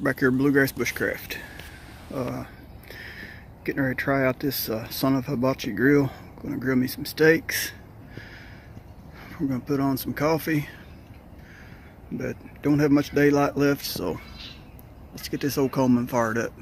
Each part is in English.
back here Bluegrass Bushcraft. Uh, getting ready to try out this uh, Son of Hibachi grill. Gonna grill me some steaks. We're gonna put on some coffee. But don't have much daylight left, so let's get this old Coleman fired up.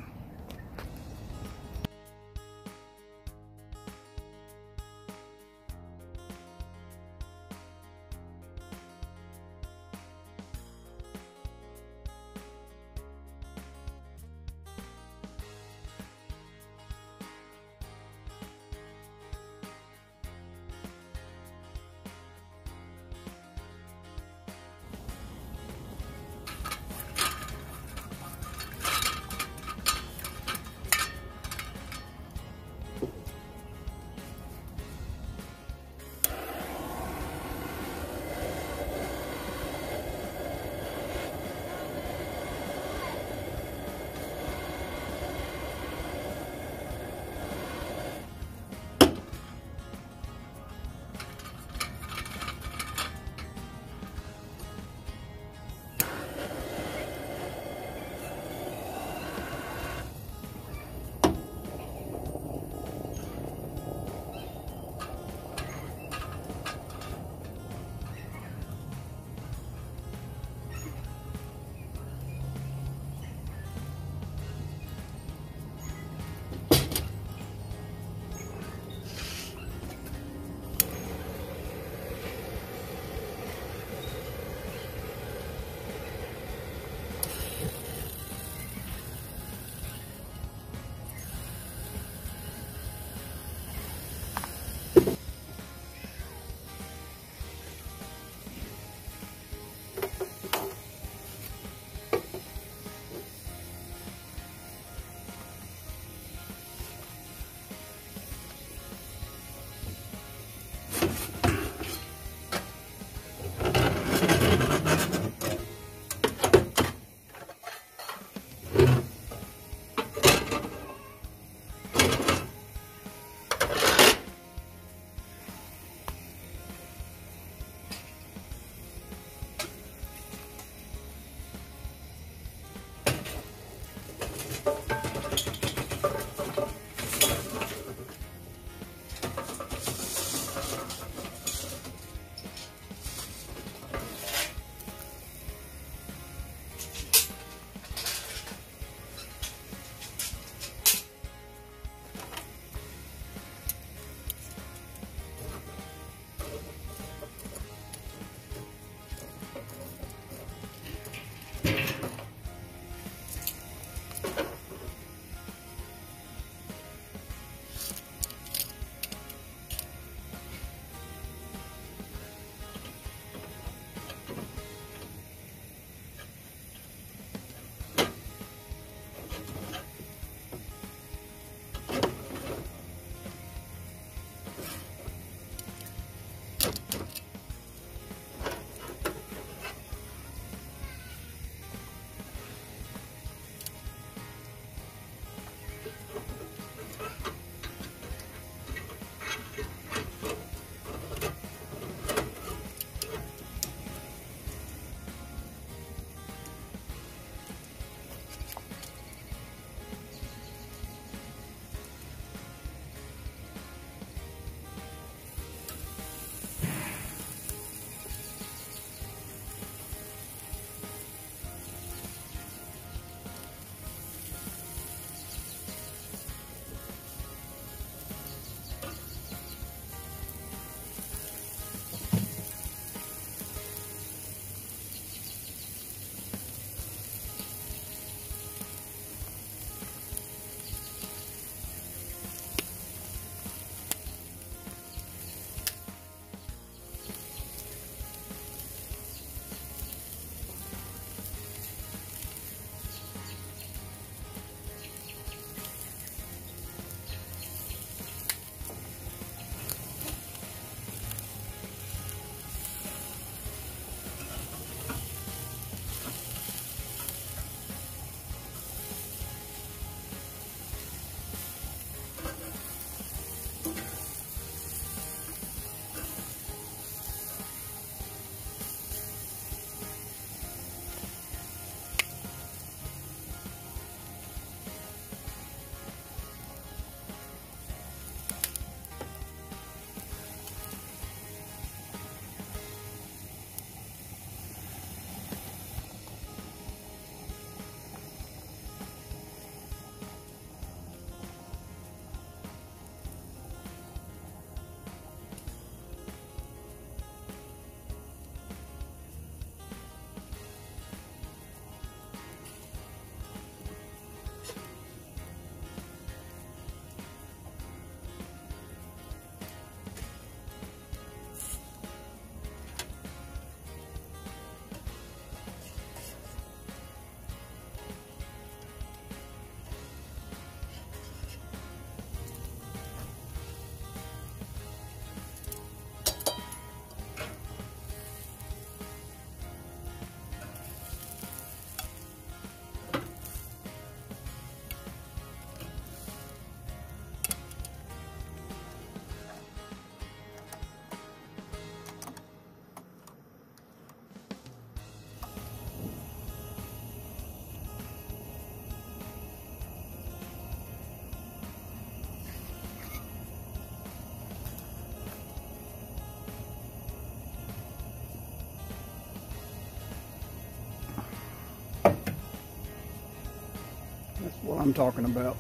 What I'm talking about.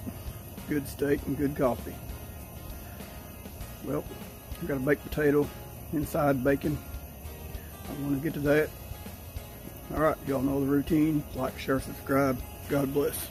Good steak and good coffee. Well, I got a baked potato inside bacon. I want to get to that. All right, y'all know the routine. Like, share, subscribe. God bless.